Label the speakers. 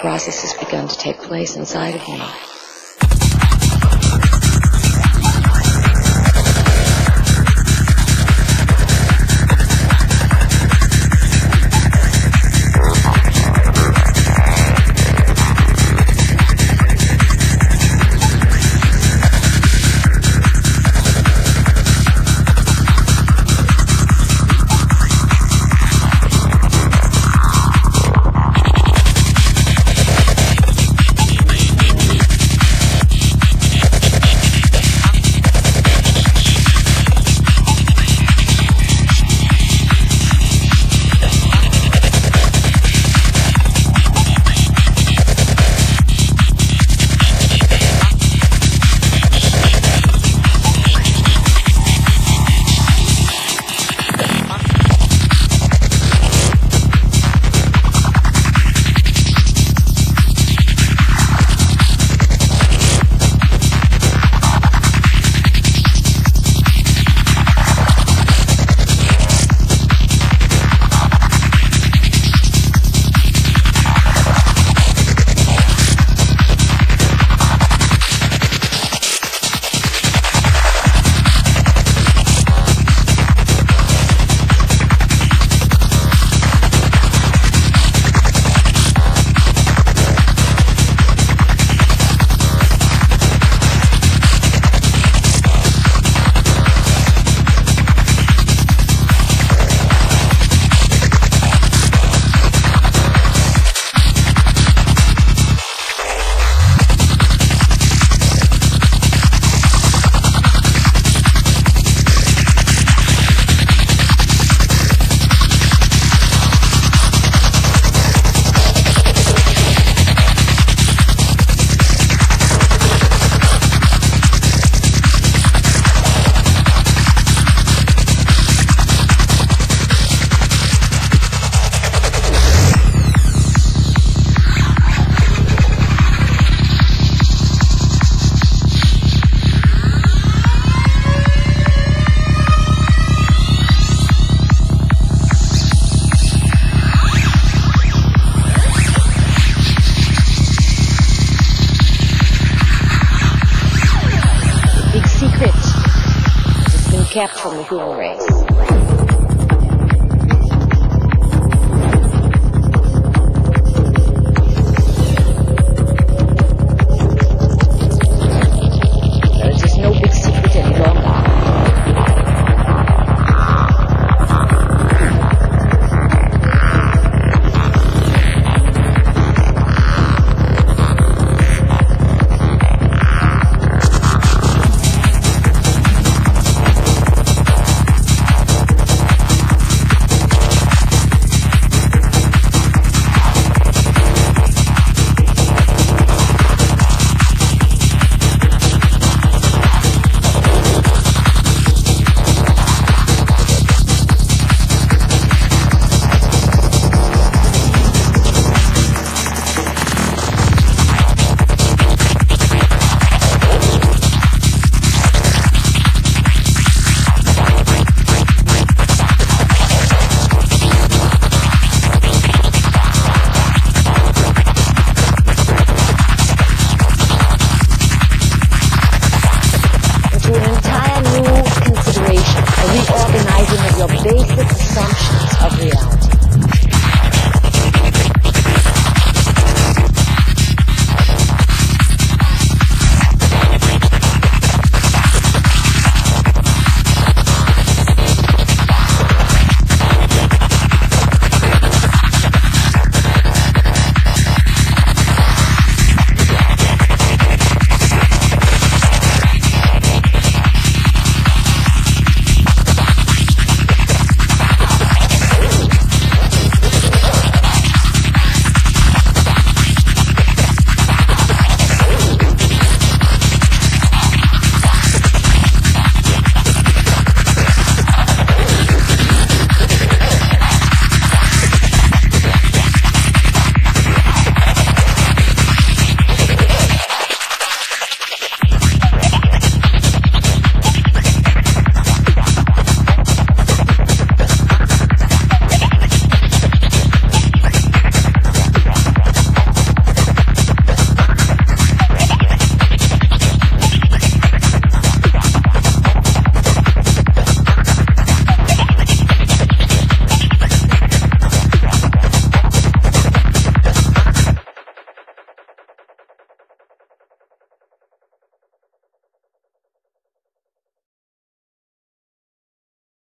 Speaker 1: process has begun to take place inside of me. Kept from the human race.